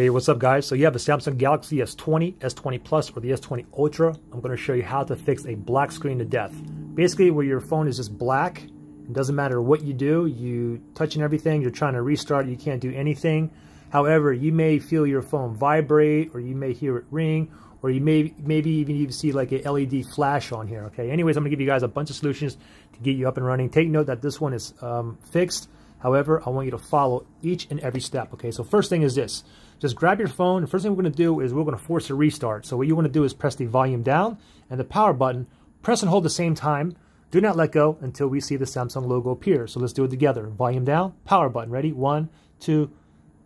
Hey, what's up guys? So you have the Samsung Galaxy S20, S20 Plus, or the S20 Ultra. I'm going to show you how to fix a black screen to death. Basically where your phone is just black, it doesn't matter what you do, you touching everything, you're trying to restart, you can't do anything. However, you may feel your phone vibrate, or you may hear it ring, or you may maybe even even see like a LED flash on here, okay? Anyways, I'm going to give you guys a bunch of solutions to get you up and running. Take note that this one is um, fixed. However, I want you to follow each and every step, okay? So first thing is this. Just grab your phone. The first thing we're going to do is we're going to force a restart. So what you want to do is press the volume down and the power button. Press and hold the same time. Do not let go until we see the Samsung logo appear. So let's do it together. Volume down, power button. Ready? One, two,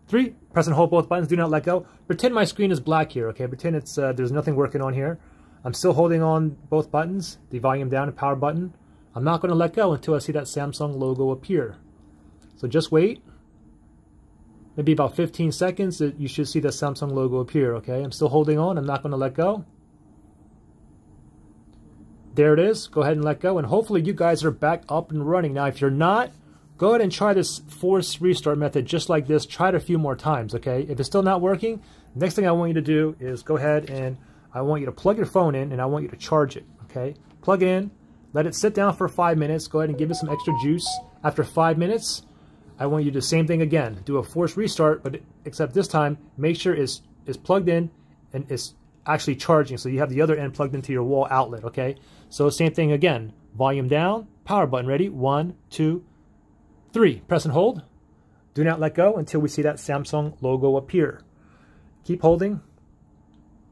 three. Press and hold both buttons. Do not let go. Pretend my screen is black here, okay? Pretend it's uh, there's nothing working on here. I'm still holding on both buttons, the volume down and power button. I'm not going to let go until I see that Samsung logo appear. So just wait. Maybe about 15 seconds, that you should see the Samsung logo appear, okay? I'm still holding on. I'm not going to let go. There it is. Go ahead and let go. And hopefully you guys are back up and running. Now, if you're not, go ahead and try this force restart method just like this. Try it a few more times, okay? If it's still not working, next thing I want you to do is go ahead and I want you to plug your phone in and I want you to charge it, okay? Plug it in, let it sit down for five minutes. Go ahead and give it some extra juice. After five minutes, I want you to do the same thing again. Do a force restart, but except this time, make sure it's, it's plugged in and it's actually charging. So you have the other end plugged into your wall outlet, okay? So same thing again. Volume down, power button ready. One, two, three. Press and hold. Do not let go until we see that Samsung logo appear. Keep holding.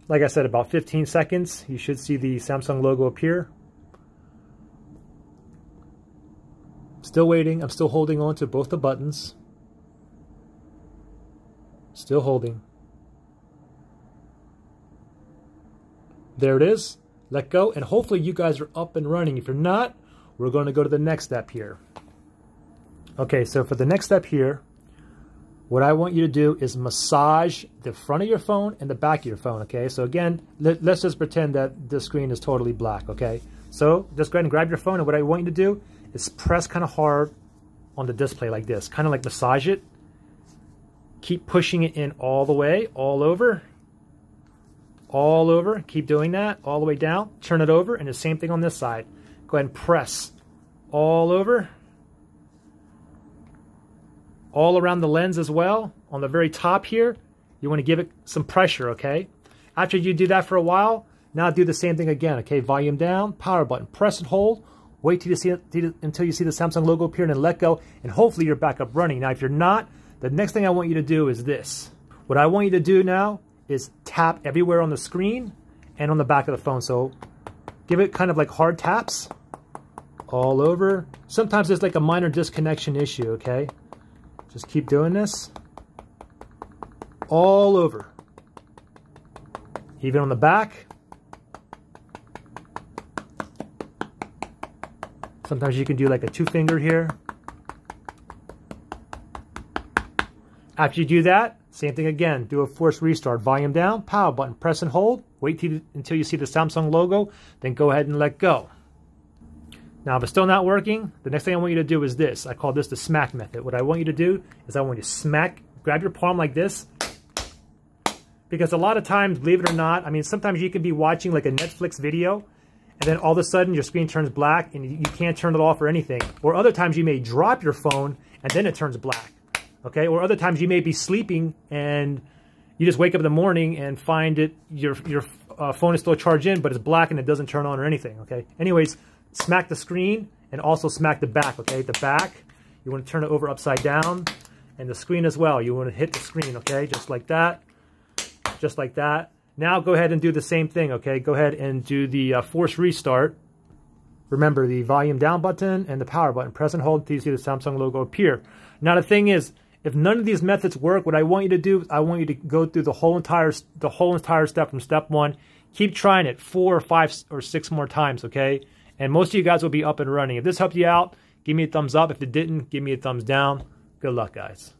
Like I said, about 15 seconds, you should see the Samsung logo appear. Still waiting. I'm still holding on to both the buttons. Still holding. There it is. Let go. And hopefully you guys are up and running. If you're not, we're going to go to the next step here. Okay, so for the next step here, what I want you to do is massage the front of your phone and the back of your phone, okay? So again, let, us just pretend that the screen is totally black, okay? So just go ahead and grab your phone, and what I want you to do is press kind of hard on the display like this, kind of like massage it. Keep pushing it in all the way, all over, all over. Keep doing that all the way down. Turn it over, and the same thing on this side. Go ahead and press all over, all around the lens as well. On the very top here, you want to give it some pressure, okay? After you do that for a while, now do the same thing again, okay? Volume down, power button, press and hold, Wait till you see until you see the Samsung logo appear and then let go, and hopefully you're back up running. Now, if you're not, the next thing I want you to do is this. What I want you to do now is tap everywhere on the screen and on the back of the phone. So give it kind of like hard taps all over. Sometimes there's like a minor disconnection issue, okay? Just keep doing this all over. Even on the back, Sometimes you can do like a two finger here. After you do that, same thing again. Do a force restart. Volume down, power button, press and hold. Wait till, until you see the Samsung logo, then go ahead and let go. Now, if it's still not working, the next thing I want you to do is this. I call this the smack method. What I want you to do is I want you to smack, grab your palm like this. Because a lot of times, believe it or not, I mean, sometimes you can be watching like a Netflix video and then all of a sudden your screen turns black and you can't turn it off or anything. Or other times you may drop your phone and then it turns black. Okay, or other times you may be sleeping and you just wake up in the morning and find it your your uh, phone is still charged in, but it's black and it doesn't turn on or anything. Okay. Anyways, smack the screen and also smack the back. Okay, the back you want to turn it over upside down, and the screen as well. You want to hit the screen. Okay, just like that, just like that. Now go ahead and do the same thing, okay? Go ahead and do the uh, force restart. Remember the volume down button and the power button. Press and hold until you see the Samsung logo appear. Now the thing is, if none of these methods work, what I want you to do, I want you to go through the whole entire the whole entire step from step one. Keep trying it four or five or six more times, okay? And most of you guys will be up and running. If this helped you out, give me a thumbs up. If it didn't, give me a thumbs down. Good luck, guys.